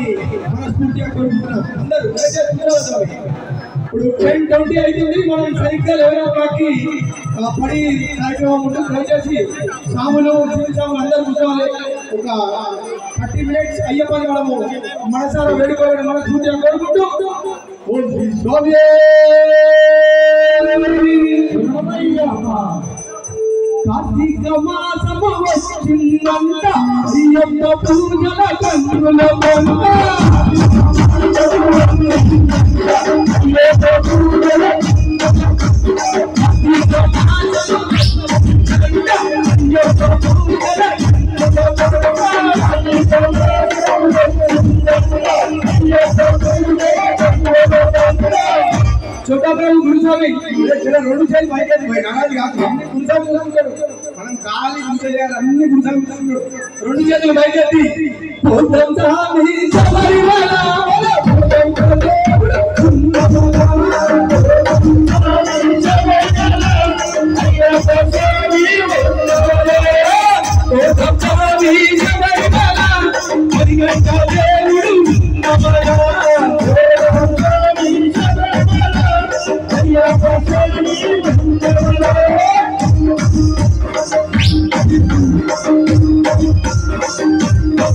ఉండాలని మనస్ఫూర్తిగా కోరుకుంటున్నాం అందరూ ఇప్పుడు టెన్ ట్వంటీ అవుతుంది మనం సరిగ్గా లెవెన్ ఓ క్లాక్కి పడి కార్యక్రమం ఉంటుంది దయచేసి సాములు సాములు అందరూ కూర్చోవాలి. ఒక థర్టీ మినిట్స్ అయ్యప్పని మనము మనసారా వేడుకోవాలని మనస్ఫూర్తిగా కోరుకుంటూ ఓం శ్రీ కార్తీక మాసము వచ్చిందంట అయ్యప్ప పూజల కన్నుల కొండ ఉన్నాయి చిన్న రెండు చేయాలి పైకి పోయి నాది కాదు అన్ని గుంజాలు ఉంటాడు మనం కాలి గుంజలేయాలి అన్ని గుంజాలు ఉంటాడు రెండు చేతులు పైకెత్తి పొందం సామి సమరి వాలా పొందం Oh, come on, come on, come on, come on, come on, come on, come on, come on,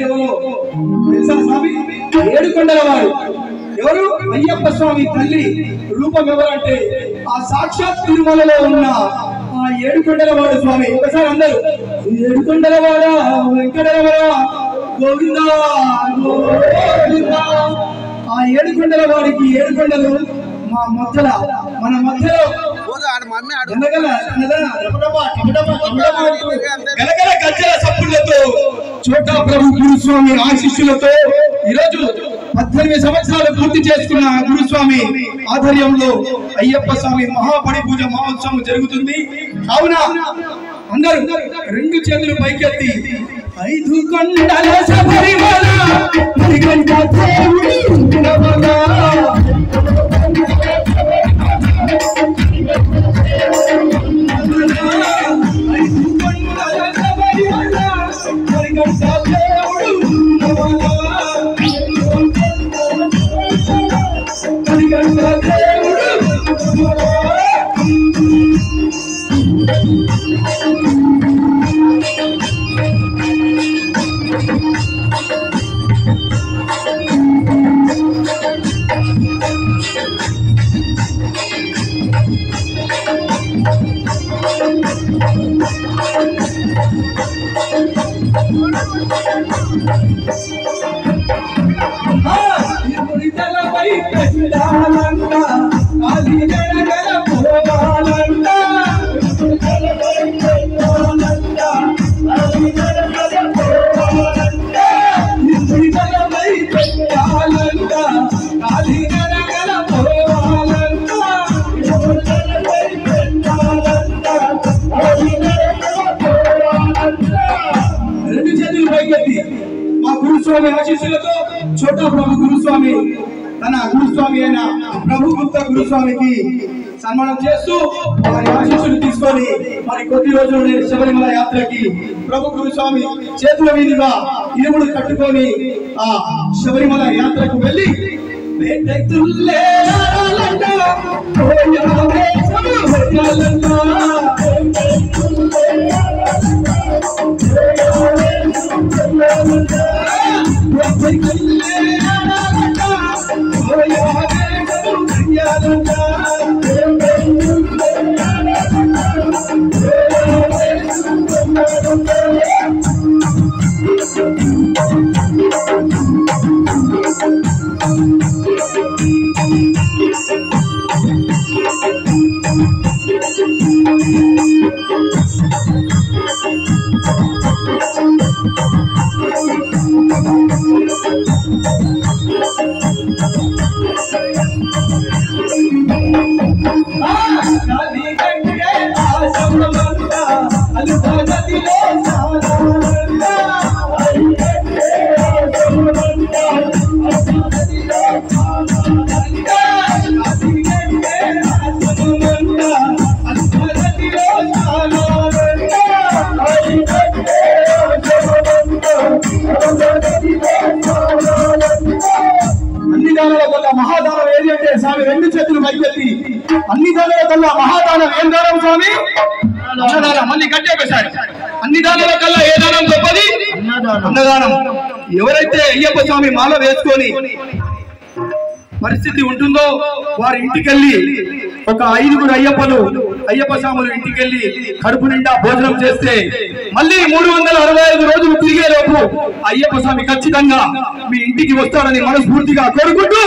ఎవరో తెలుసా స్వామి? ఏడుకొండల వారు. ఎవరు? అయ్యప్ప స్వామి తల్లి. రూపం ఎవరంటే ఆ సాక్షాత్ తిరుమలలో ఉన్న ఆ ఏడుకొండల వాడు స్వామి. ఒకసారి అందరూ. ఏడుకొండల వాడ వెంకటరమణ గోవింద ఆ ఏడుకొండల వాడికి ఏడుకొండలు మా మధ్యలో మన మధ్యలో గలగల గలగల రపరప గలగల గజ్జల సప్పులతో చోటా ప్రభు గురుస్వామి ఆశిష్యులతో ఈరోజు పద్దెనిమిది సంవత్సరాలు పూర్తి చేసుకున్న గురుస్వామి ఆధ్వర్యంలో అయ్యప్ప స్వామి మహాపడి పూజ మహోత్సవం జరుగుతుంది. కావున అందరూ రెండు చేతులు పైకెత్తి ఐదు కొండల శబరిమల Thank గురుస్వామి ఆశీస్సులతో చోటా ప్రభు గురుస్వామి తన గురుస్వామి అయిన ప్రభు గుప్త గురుస్వామికి సన్మానం చేస్తూ వారి ఆశీస్సులు తీసుకొని మరి కొద్ది రోజులు శబరిమల యాత్రకి ప్రభు గురుస్వామి చేతుల మీదుగా ఇరుముడు కట్టుకొని ఆ శబరిమల యాత్రకు వెళ్ళి Take వేటెత్తుల్లే రాలంట, ఓయాలే సమూహాలంట. అన్ని స్వామి రెండు చేతులు పైకెత్తి అన్ని దానాల కల్లా మహాదానం ఏం దానం స్వామి? అన్నదానం. మళ్ళీ గట్టి ఒకసారి. అన్ని దానాల కల్లా ఏ దానం గొప్పది? అన్నదానం. ఎవరైతే అయ్యప్ప స్వామి మాల వేసుకొని పరిస్థితి ఉంటుందో వారి ఇంటికెళ్ళి ఒక ఐదుగురు అయ్యప్పలు అయ్యప్ప స్వాములు ఇంటికెళ్ళి కడుపు నిండా భోజనం చేస్తే మళ్ళీ మూడు వందల అరవై ఐదు రోజులు తిరిగే లోపు అయ్యప్ప స్వామి ఖచ్చితంగా మీ ఇంటికి వస్తాడని మనస్ఫూర్తిగా కోరుకుంటూ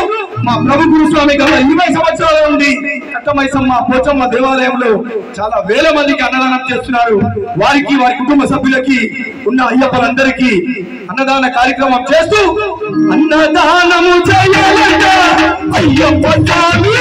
మా ప్రభు గురుస్వామి గత ఇరవై సంవత్సరాల నుండి కట్టమైసమ్మ పోచమ్మ దేవాలయంలో చాలా వేల మందికి అన్నదానం చేస్తున్నారు. వారికి వారి కుటుంబ సభ్యులకి ఉన్న అయ్యప్పలందరికీ అన్నదాన కార్యక్రమం చేస్తూ అన్నదానము చేయాలంట. అయ్యప్ప స్వామి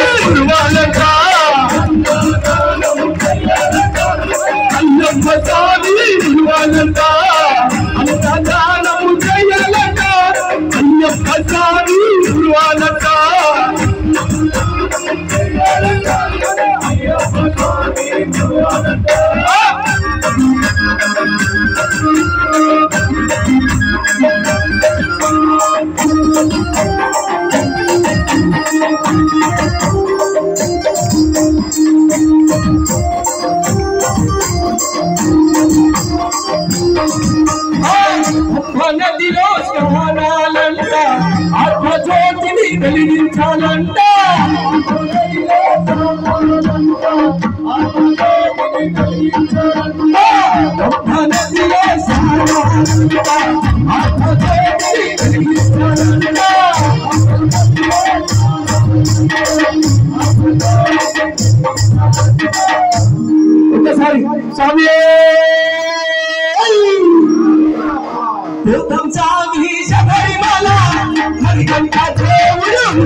ఒక్కసారి స్వామి భూతం సామి శబరిమల హరికంఠ దేవుడు